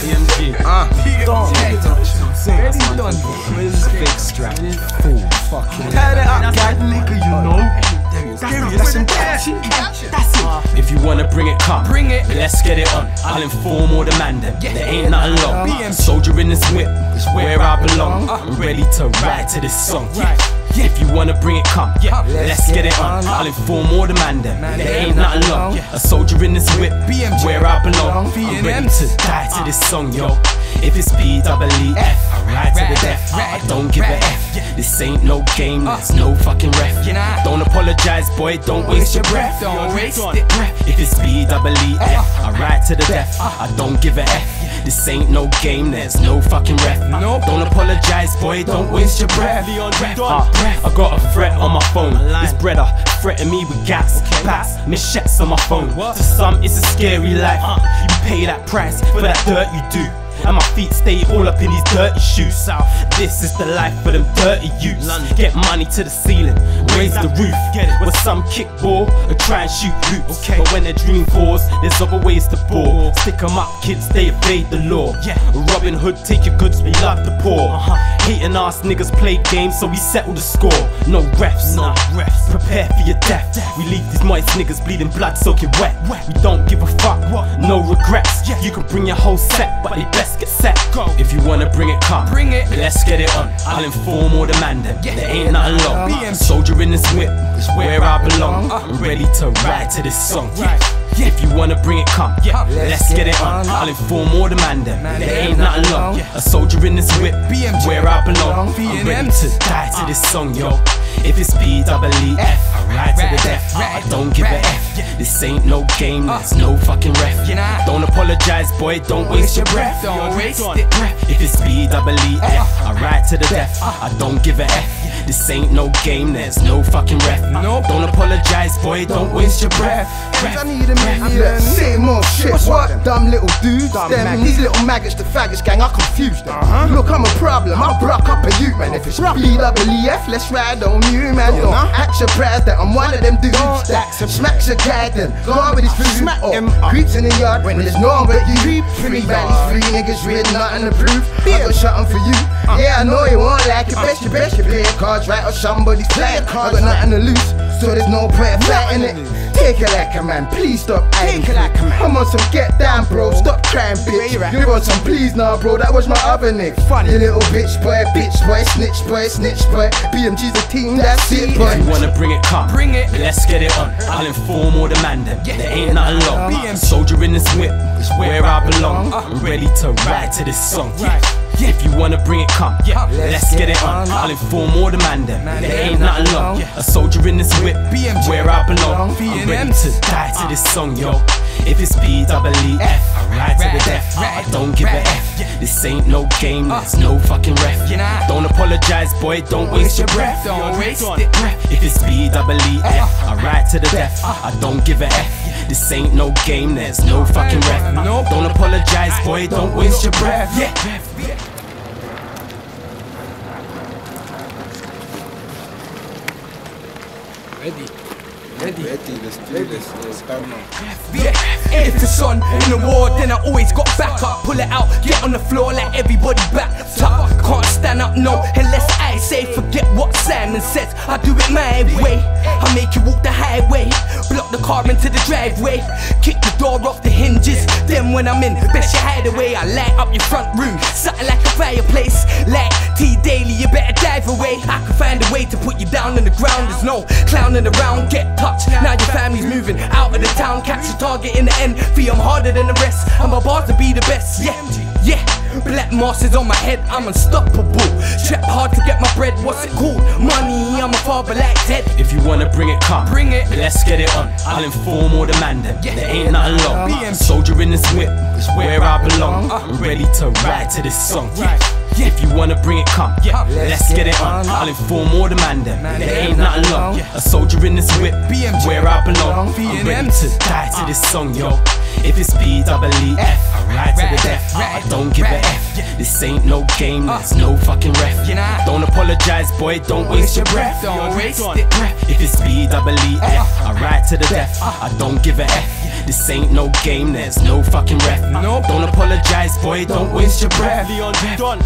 BMG. Uh, Don't. Ready done. Where's big strap? Fool. Fucking. Tie that up, guy. Nigga, you know. Scary, that's some that shit. It, come. Bring it. Let's get it on. I'll inform all the man them. Yeah. There ain't nothing long. Soldier in this whip is where I belong. I'm ready to ride to this song. If you wanna bring it, come. Yeah. Let's get it on. I'll inform all the man them. There ain't nothing long. A soldier in this whip, where I belong. I'm ready to die to this song, yo. If it's B double E F, This ain't no game, there's no fucking ref. Don't apologize, boy, don't waste your breath. Don't waste it. If it's B double E F, I ride to the death. I don't give a F. This ain't no game, there's no fucking ref. Don't apologize, boy, don't waste your breath. Uh, I got a threat on my phone. This brother threaten me with gas, bats, misshets on my phone. To some, it's a scary life. You pay that price for that dirt you do. And my feet stay all up in these dirty shoes. This is the life for them dirty youths. Get money to the ceiling, raise the roof. Get it. With some kick ball or try and shoot hoops. But when their dream falls, there's other ways to ball. Stick 'em up, kids, they evade the law. yeah. Robin Hood, take your goods, we love the poor. Uh-huh. Hating ass niggas play games, so we settle the score. No refs, no refs. Prepare for your death. We leave these moist niggas bleeding blood soaking wet. wet We don't give a fuck, what? no regrets. yeah. You can bring your whole set, but they best get set. If you wanna bring it, come. Bring it. Let's get it on. I'll inform all the man them. Yeah. There ain't nothing long. BM. Soldier in this whip is where I belong. Uh-huh. I'm ready to ride to this song. Right. If you wanna bring it, come. Yeah. Let's get it on. I'll inform all the man them. Man, There ain't nothing long. Yeah. A soldier in this whip, BMG. where I belong. I'm ready to die to this song, yo. If it's B double E F, I ride to the death. I don't give a F. This ain't no game, there's no fucking ref. You know? Don't apologize, boy, don't waste your breath. Don't waste it. If it's B double E F, I ride to the death. I don't give a F. This ain't no game, there's no fucking ref. Nope. Don't apologize, boy, don't waste your breath. I need a million. Say more shit, What's what? what? Dumb little dudes, Dumb them, maggots. these little maggots, the faggots gang, I confuse them. Uh-huh. Look, I'm a problem, I'll block up a you, man. If it's BWEF, let's ride on you, man. Don't Uh-huh. act surprised that I'm one of them dudes Don't that smacks your guy, then go on with his food. Smack or him up. creeps in the yard when there's no one but you. Three baddies, three niggas with nothing to prove. I got something for you. Uh. Yeah, I know you won't like it. Best you best you play your cards right or somebody's playing. I got nothing to lose, so there's no point in fighting it. Take it like a man, please stop acting. Take it like a man. I'm on some get down, bro. Stop crying, Where bitch. you at? You're on some please now, bro. That was my other nick. Funny. You little bitch boy, bitch boy, snitch boy, snitch boy. BMG's a team, that's it, boy. If you wanna bring it, come. Bring it. Let's get it on. I'll inform all the man them. Yeah. There ain't nothing long. BM. Soldier in this whip is where I belong. Uh-huh. I'm ready to ride to this song. Right. If you wanna bring it, come. Yeah. Let's get it on. I'll inform all the man them. Man, There ain't nothing long. Yeah. A soldier in this whip, BMG. where I belong. I'm ready to die to this song, yo. If it's B double E F, I ride to the death. I don't give a F. This ain't no game, there's no fucking ref. Don't apologize, boy, don't waste your breath. Don't waste it. If it's B double E F, I ride to the death. I don't give a F. This ain't no game, there's no fucking ref. Don't apologize, boy, don't waste your breath. Yeah. Ready. Ready. Ready, let's do this. Let's go now. Yeah, if it's on in the war, then I always got back up. Pull it out, get on the floor like everybody back up. Can't stand up, no, unless I say forget what Simon says. I do it my way. I make you walk the highway, block the car into the driveway, kick the door off the hinges. Then when I'm in, best you hide away. I light up your front room, something like a fireplace. Like T Daily, you better dive away. I can find a way to put you down on the ground. There's no clowning around, get Now your family's moving out of the town, catch a target in the end. Feel I'm harder than the rest. I'm about to be the best, yeah, yeah. Black moss is on my head, I'm unstoppable. Trap hard to get my bread, what's it called? Money, I'm a father like dead. If you wanna bring it, come. Bring it. Let's get it on. I'll inform all the man them. Yeah. There ain't nothing long. Soldier in this whip is where I belong. Uh. I'm ready to ride to this song. Right. Yeah. If you wanna bring it, come. Yeah. Let's get it on. I'll inform all the man them. Man, There ain't nothing long. Yeah. A soldier in this whip BMG. where I belong. I'm ready to die to this song, yo. If it's B double E F, I ride to the death. I don't give a F. This ain't no game, uh. there's no fucking ref. Don't apologize, boy, don't waste your breath. Don't waste it. If it's double E F, I ride to the death. I don't give a F. This ain't no game, there's no fucking ref. Don't apologize, boy, don't waste your breath. Leon Don.